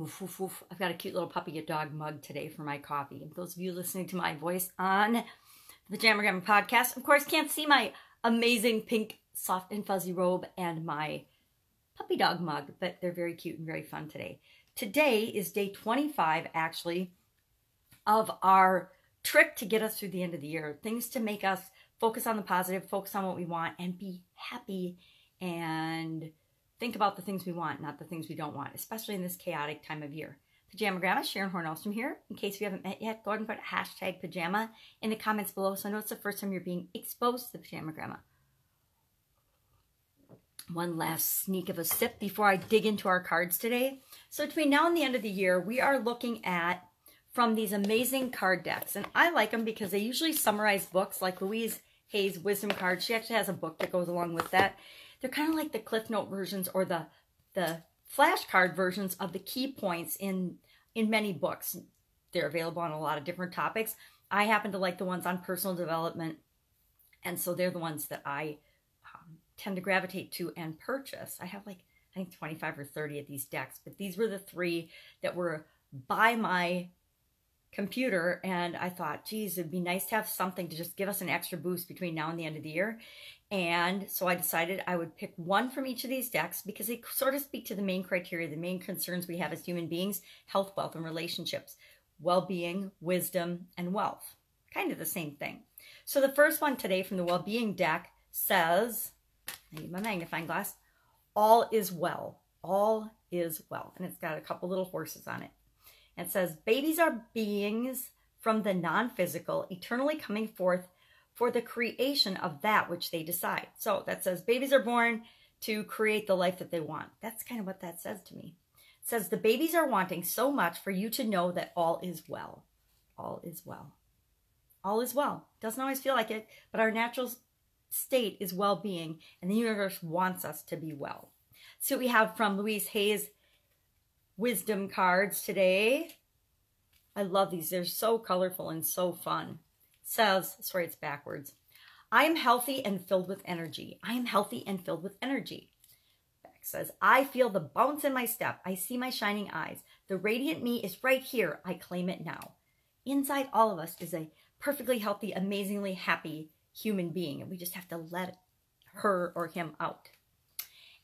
Woof, woof, woof. I've got a cute little puppy a dog mug today for my coffee. Those of you listening to my voice on the Gramma podcast, of course, can't see my amazing pink, soft, and fuzzy robe and my puppy dog mug, but they're very cute and very fun today. Today is day 25, actually, of our trick to get us through the end of the year. Things to make us focus on the positive, focus on what we want, and be happy and think about the things we want, not the things we don't want, especially in this chaotic time of year. Pajama Gramma, Sharon Horne-Ellstrom here. In case you haven't met yet, go ahead and put hashtag pajama in the comments below so I know it's the first time you're being exposed to the Pajama Gramma. One last sneak of a sip before I dig into our cards today. So between now and the end of the year, we are looking at from these amazing card decks. And I like them because they usually summarize books like Louise Hay's Wisdom Card. She actually has a book that goes along with that. They're kind of like the Cliff Note versions or the the flashcard versions of the key points in in many books. They're available on a lot of different topics. I happen to like the ones on personal development, and so they're the ones that I um, tend to gravitate to and purchase. I have like I think 25 or 30 of these decks, but these were the three that were by my computer and I thought, geez, it'd be nice to have something to just give us an extra boost between now and the end of the year. And so I decided I would pick one from each of these decks because they sort of speak to the main criteria, the main concerns we have as human beings, health, wealth, and relationships, well-being, wisdom, and wealth. Kind of the same thing. So the first one today from the well-being deck says, I need my magnifying glass, all is well. All is well. And it's got a couple little horses on it. It says, Babies are beings from the non physical, eternally coming forth for the creation of that which they decide. So that says, Babies are born to create the life that they want. That's kind of what that says to me. It says, The babies are wanting so much for you to know that all is well. All is well. All is well. Doesn't always feel like it, but our natural state is well being, and the universe wants us to be well. So we have from Louise Hay's wisdom cards today. I love these. They're so colorful and so fun. It says, sorry, it's backwards. I am healthy and filled with energy. I am healthy and filled with energy. Back says, I feel the bounce in my step. I see my shining eyes. The radiant me is right here. I claim it now. Inside all of us is a perfectly healthy, amazingly happy human being. And we just have to let her or him out.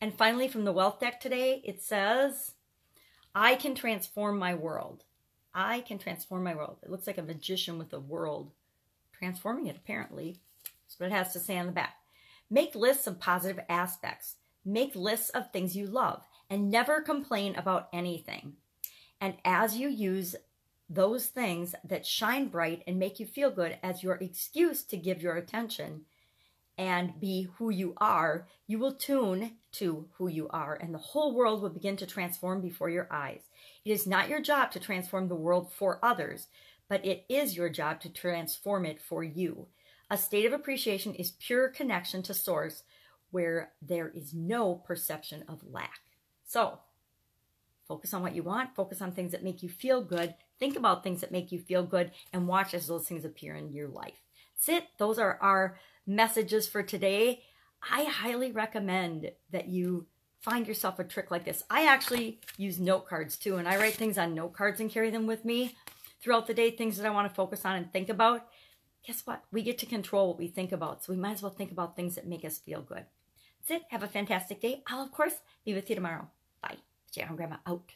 And finally, from the wealth deck today, it says, I can transform my world. I can transform my world. It looks like a magician with a world transforming it, apparently. That's what it has to say on the back. Make lists of positive aspects. Make lists of things you love and never complain about anything. And as you use those things that shine bright and make you feel good as your excuse to give your attention, and be who you are, you will tune to who you are, and the whole world will begin to transform before your eyes. It is not your job to transform the world for others, but it is your job to transform it for you. A state of appreciation is pure connection to source where there is no perception of lack. So, focus on what you want, focus on things that make you feel good, think about things that make you feel good, and watch as those things appear in your life. That's it. Those are our messages for today, I highly recommend that you find yourself a trick like this. I actually use note cards too, and I write things on note cards and carry them with me throughout the day, things that I want to focus on and think about. Guess what? We get to control what we think about, so we might as well think about things that make us feel good. That's it. Have a fantastic day. I'll, of course, be with you tomorrow. Bye. Sharon Gramma out.